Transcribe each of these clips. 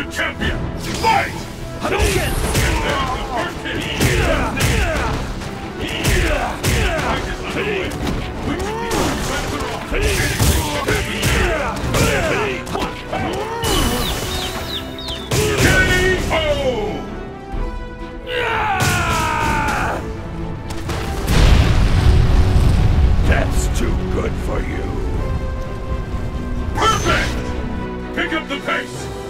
a champion? Fight! Hadouken! That's too good for you. Perfect! Pick up the pace.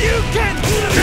You can